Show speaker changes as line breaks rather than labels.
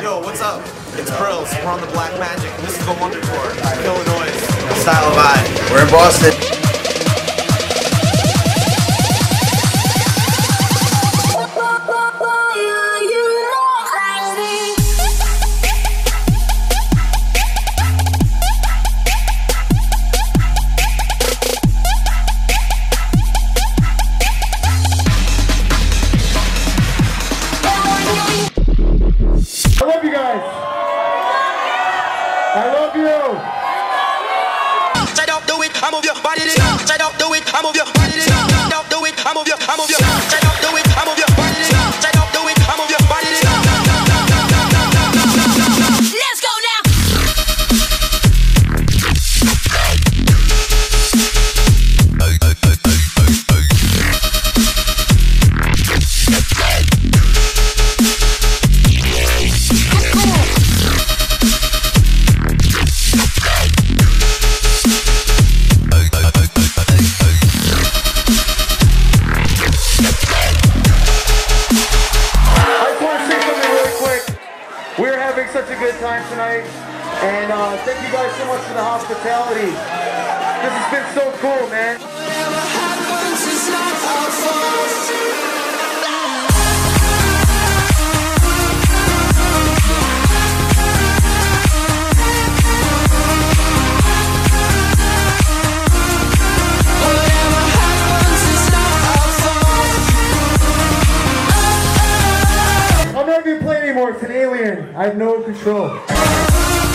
Yo, what's up? It's Brillz. We're on the Black Magic. This is the Wonder Tour. Illinois. Style of Eye.
We're in Boston.
I love you guys. I love you.
Straight up, do it, I move your body. Straight up, do it, I move your body. Straight up, do it, I move your, I move your. Straight up, do it, I move your body. Straight up, do it, I move your body.
Let's go now.
We're having such a good time tonight, and uh, thank you guys so much for the hospitality. This has been so cool, man. Anymore. It's an alien. I have no control.